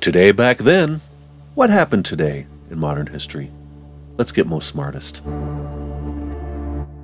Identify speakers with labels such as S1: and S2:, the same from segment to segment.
S1: Today back then, what happened today in modern history? Let's get most smartest.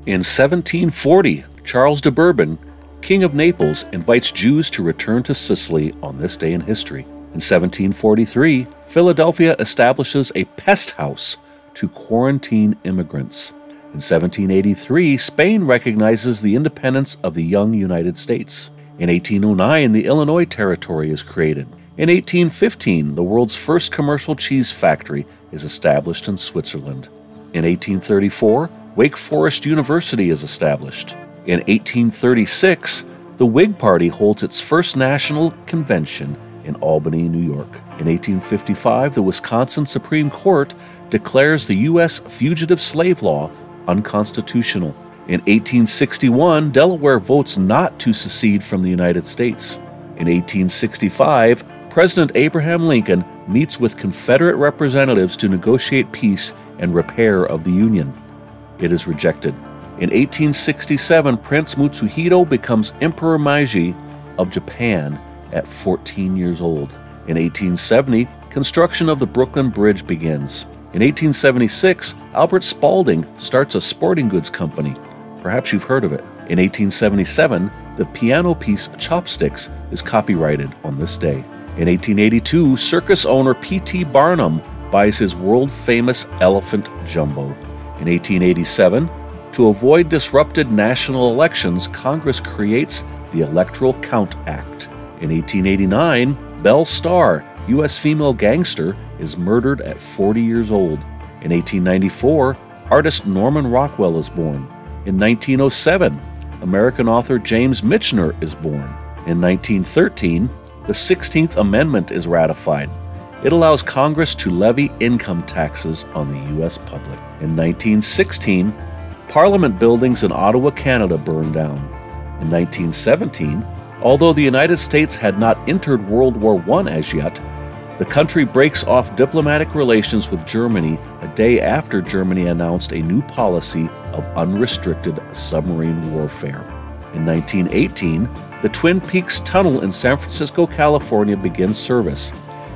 S1: In 1740, Charles de Bourbon, King of Naples, invites Jews to return to Sicily on this day in history. In 1743, Philadelphia establishes a pest house to quarantine immigrants. In 1783, Spain recognizes the independence of the young United States. In 1809, the Illinois Territory is created. In 1815, the world's first commercial cheese factory is established in Switzerland. In 1834, Wake Forest University is established. In 1836, the Whig Party holds its first national convention in Albany, New York. In 1855, the Wisconsin Supreme Court declares the U.S. fugitive slave law unconstitutional. In 1861, Delaware votes not to secede from the United States. In 1865, President Abraham Lincoln meets with Confederate representatives to negotiate peace and repair of the Union. It is rejected. In 1867, Prince Mutsuhito becomes Emperor Meiji of Japan at 14 years old. In 1870, construction of the Brooklyn Bridge begins. In 1876, Albert Spalding starts a sporting goods company. Perhaps you've heard of it. In 1877, the piano piece Chopsticks is copyrighted on this day. In 1882, circus owner P.T. Barnum buys his world famous elephant Jumbo. In 1887, to avoid disrupted national elections, Congress creates the Electoral Count Act. In 1889, Belle Starr, U.S. female gangster, is murdered at 40 years old. In 1894, artist Norman Rockwell is born. In 1907, American author James Michener is born. In 1913, the 16th Amendment is ratified. It allows Congress to levy income taxes on the U.S. public. In 1916, Parliament buildings in Ottawa, Canada burned down. In 1917, although the United States had not entered World War I as yet, the country breaks off diplomatic relations with Germany a day after Germany announced a new policy of unrestricted submarine warfare. In 1918, the Twin Peaks Tunnel in San Francisco, California begins service.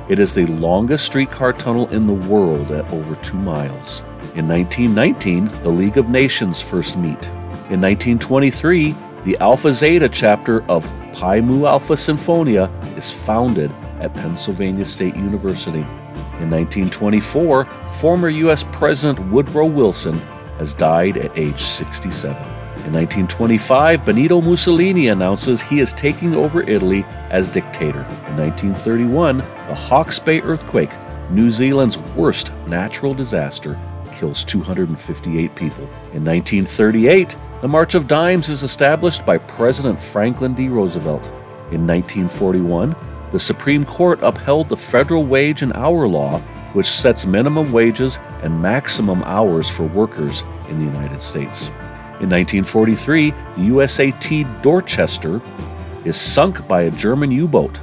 S1: It is the longest streetcar tunnel in the world at over two miles. In 1919, the League of Nations first meet. In 1923, the Alpha Zeta chapter of Pi Mu Alpha Sinfonia is founded at Pennsylvania State University. In 1924, former U.S. President Woodrow Wilson has died at age 67. In 1925, Benito Mussolini announces he is taking over Italy as dictator. In 1931, the Hawke's Bay earthquake, New Zealand's worst natural disaster, kills 258 people. In 1938, the March of Dimes is established by President Franklin D. Roosevelt. In 1941, the Supreme Court upheld the federal wage and hour law, which sets minimum wages and maximum hours for workers in the United States. In 1943, the USAT Dorchester is sunk by a German U boat.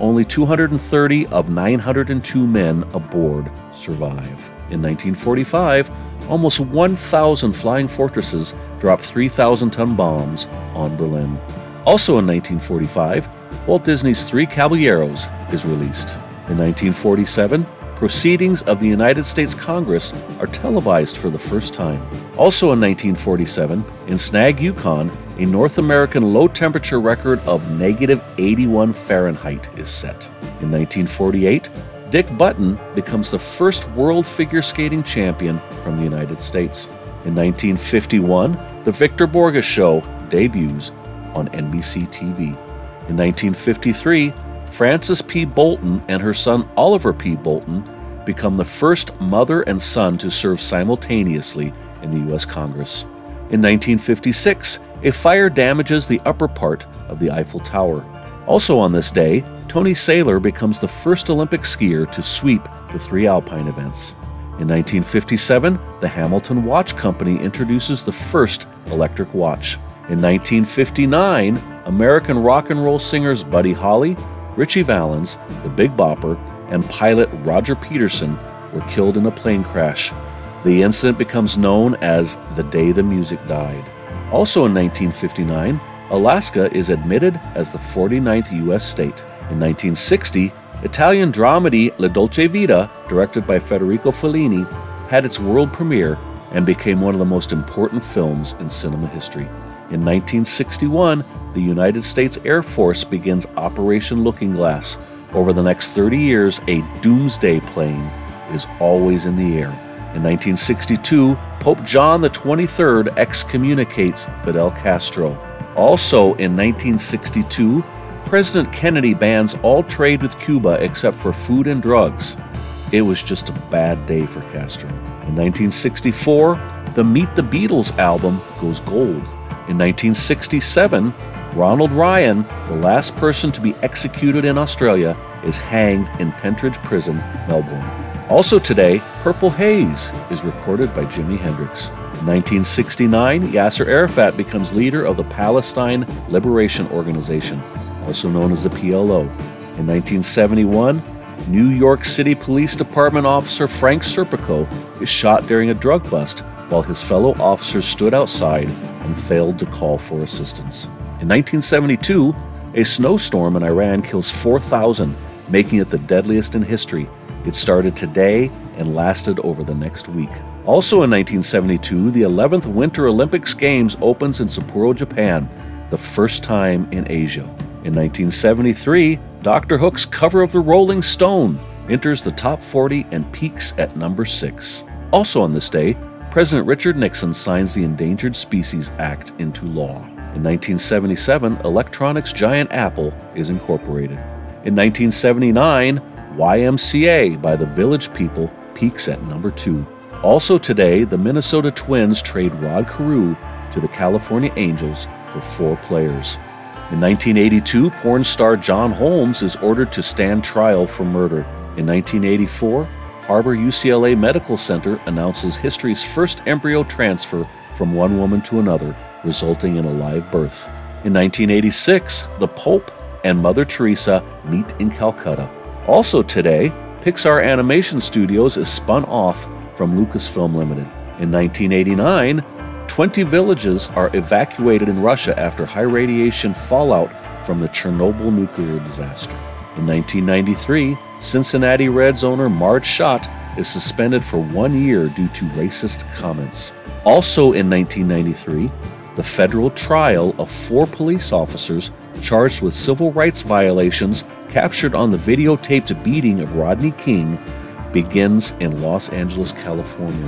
S1: Only 230 of 902 men aboard survive. In 1945, almost 1,000 flying fortresses dropped 3,000 ton bombs on Berlin. Also in 1945, Walt Disney's Three Caballeros is released. In 1947, proceedings of the United States Congress are televised for the first time. Also in 1947, in Snag, Yukon, a North American low temperature record of negative 81 Fahrenheit is set. In 1948, Dick Button becomes the first world figure skating champion from the United States. In 1951, The Victor Borge Show debuts on NBC TV. In 1953, Frances P. Bolton and her son Oliver P. Bolton become the first mother and son to serve simultaneously in the U.S. Congress. In 1956, a fire damages the upper part of the Eiffel Tower. Also on this day, Toni Sailer becomes the first Olympic skier to sweep the three alpine events. In 1957, the Hamilton Watch Company introduces the first electric watch. In 1959, American rock and roll singers Buddy Holly, Ritchie Valens, the Big Bopper, and pilot Roger Peterson were killed in a plane crash. The incident becomes known as the day the music died. Also in 1959, Alaska is admitted as the 49th U.S. state. In 1960, Italian dramedy La Dolce Vita, directed by Federico Fellini, had its world premiere and became one of the most important films in cinema history. In 1961, the United States Air Force begins Operation Looking Glass. Over the next 30 years, a doomsday plane is always in the air. In 1962, Pope John XXIII excommunicates Fidel Castro. Also in 1962, President Kennedy bans all trade with Cuba except for food and drugs. It was just a bad day for Castro. In 1964, the Meet the Beatles album goes gold. In 1967, Ronald Ryan, the last person to be executed in Australia, is hanged in Pentridge Prison, Melbourne. Also today, Purple Haze is recorded by Jimi Hendrix. In 1969, Yasser Arafat becomes leader of the Palestine Liberation Organization, also known as the PLO. In 1971, New York City Police Department officer Frank Serpico is shot during a drug bust while his fellow officers stood outside and failed to call for assistance. In 1972, a snowstorm in Iran kills 4,000, making it the deadliest in history. It started today and lasted over the next week. Also in 1972, the 11th Winter Olympics Games opens in Sapporo, Japan, the first time in Asia. In 1973, Dr. Hook's cover of the Rolling Stone enters the top 40 and peaks at number 6. Also on this day, President Richard Nixon signs the Endangered Species Act into law. In 1977, electronics giant Apple is incorporated. In 1979, YMCA by the Village People peaks at number 2. Also today, the Minnesota Twins trade Rod Carew to the California Angels for four players. In 1982, porn star John Holmes is ordered to stand trial for murder. In 1984, Harbor UCLA Medical Center announces history's first embryo transfer from one woman to another, resulting in a live birth. In 1986, the Pope and Mother Teresa meet in Calcutta. Also today, Pixar Animation Studios is spun off from Lucasfilm Limited. In 1989, 20 villages are evacuated in Russia after high radiation fallout from the Chernobyl nuclear disaster. In 1993, Cincinnati Reds owner Marge Schott is suspended for one year due to racist comments. Also in 1993, the federal trial of four police officers charged with civil rights violations captured on the videotaped beating of Rodney King begins in Los Angeles, California.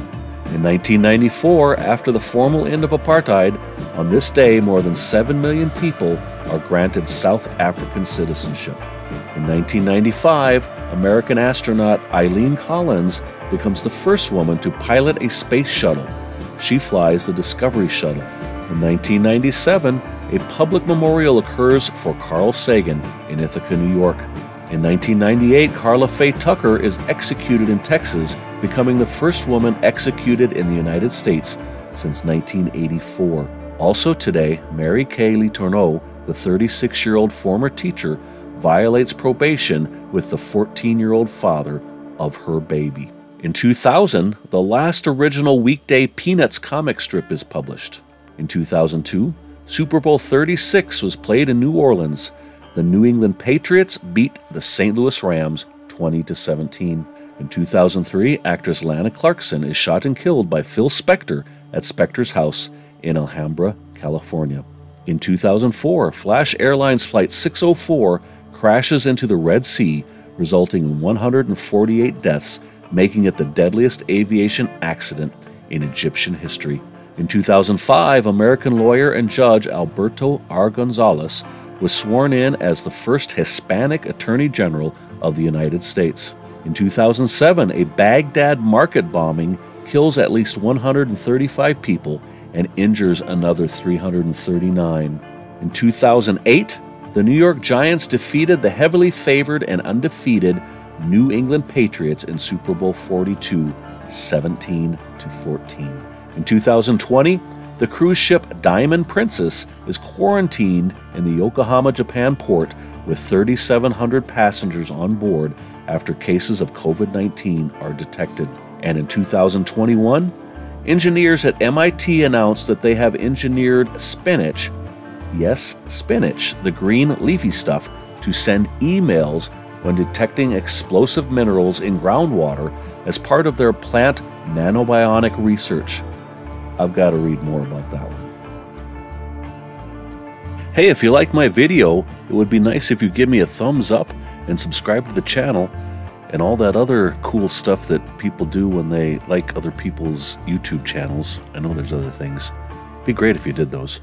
S1: In 1994, after the formal end of apartheid, on this day more than 7 million people are granted South African citizenship. In 1995, American astronaut Eileen Collins becomes the first woman to pilot a space shuttle. She flies the Discovery Shuttle. In 1997, a public memorial occurs for Carl Sagan in Ithaca, New York. In 1998, Karla Faye Tucker is executed in Texas, becoming the first woman executed in the United States since 1984. Also today, Mary Kay Letourneau, the 36 year old former teacher, violates probation with the 14 year old father of her baby. In 2000, the last original weekday Peanuts comic strip is published. In 2002, Super Bowl 36 was played in New Orleans the New England Patriots beat the St. Louis Rams 20 to 17. In 2003, actress Lana Clarkson is shot and killed by Phil Spector at Spector's house in Alhambra, California. In 2004, Flash Airlines Flight 604 crashes into the Red Sea, resulting in 148 deaths, making it the deadliest aviation accident in Egyptian history. In 2005, American lawyer and judge Alberto R. Gonzales was sworn in as the first Hispanic Attorney General of the United States. In 2007, a Baghdad market bombing kills at least 135 people and injures another 339. In 2008, the New York Giants defeated the heavily favored and undefeated New England Patriots in Super Bowl 42, 17 to 14. In 2020, the cruise ship Diamond Princess is quarantined in the Yokohama, Japan port with 3,700 passengers on board after cases of COVID 19 are detected. And in 2021, engineers at MIT announced that they have engineered spinach, yes, spinach, the green leafy stuff, to send emails when detecting explosive minerals in groundwater as part of their plant nanobionic research. I've got to read more about that one. Hey, if you like my video, it would be nice if you give me a thumbs up and subscribe to the channel and all that other cool stuff that people do when they like other people's YouTube channels. I know there's other things. It'd be great if you did those.